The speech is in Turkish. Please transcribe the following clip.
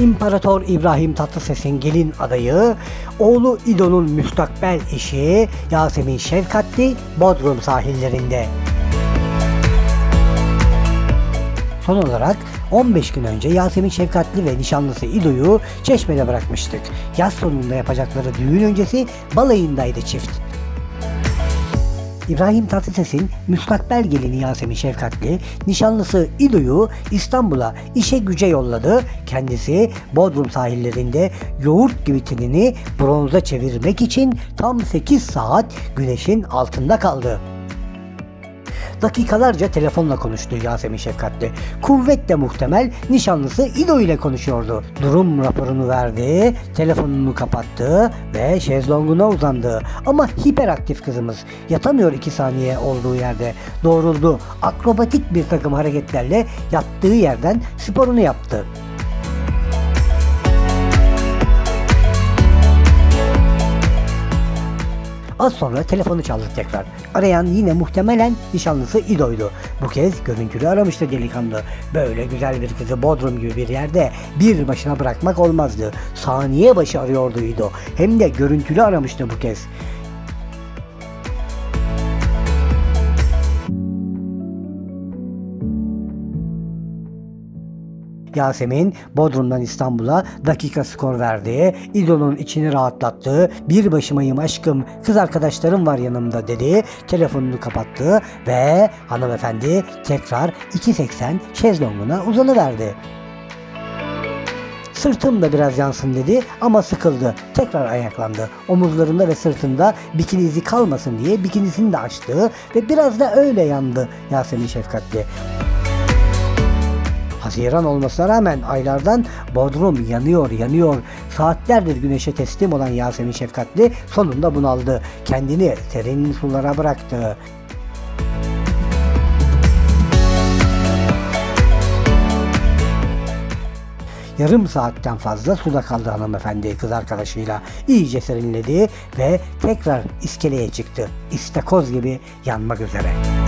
İmparator İbrahim Tatlıses'in gelin adayı, oğlu İdo'nun müstakbel eşi Yasemin Şefkatli Bodrum sahillerinde. Son olarak 15 gün önce Yasemin Şefkatli ve nişanlısı İdo'yu Çeşme'de bırakmıştık. Yaz sonunda yapacakları düğün öncesi balayındaydı çift. İbrahim Tatlıses'in müstakbel gelini Yasemin Şefkatli, nişanlısı İdo'yu İstanbul'a işe güce yolladı. Kendisi Bodrum sahillerinde yoğurt gibi tenini bronza çevirmek için tam 8 saat güneşin altında kaldı. Dakikalarca telefonla konuştu Yasemin Şefkatli. Kuvvetle muhtemel nişanlısı İdo ile konuşuyordu. Durum raporunu verdi, telefonunu kapattı ve şezlonguna uzandı. Ama hiperaktif kızımız yatamıyor iki saniye olduğu yerde. Doğruldu. Akrobatik bir takım hareketlerle yattığı yerden sporunu yaptı. Az sonra telefonu çaldı tekrar. Arayan yine muhtemelen nişanlısı İdo'ydu. Bu kez görüntülü aramıştı delikanlı. Böyle güzel bir kızı Bodrum gibi bir yerde bir başına bırakmak olmazdı. Saniye başı arıyordu İdo. Hem de görüntülü aramıştı bu kez. Yasemin Bodrum'dan İstanbul'a dakika skor verdi. İdol'un içini rahatlattı. Bir başımayım aşkım kız arkadaşlarım var yanımda dedi. Telefonunu kapattı ve hanımefendi tekrar 2.80 şezlonguna uzanıverdi. Sırtım da biraz yansın dedi ama sıkıldı. Tekrar ayaklandı. Omuzlarında ve sırtında bikini izi kalmasın diye bikinisini de açtı ve biraz da öyle yandı Yasemin Şefkatli. Haziran olmasına rağmen aylardan Bodrum yanıyor yanıyor. Saatlerdir güneşe teslim olan Yasemin Şefkatli sonunda bunaldı. Kendini serin sulara bıraktı. Yarım saatten fazla suda kaldı hanımefendi kız arkadaşıyla. İyice serinledi ve tekrar iskeleye çıktı. İstakoz gibi yanmak üzere.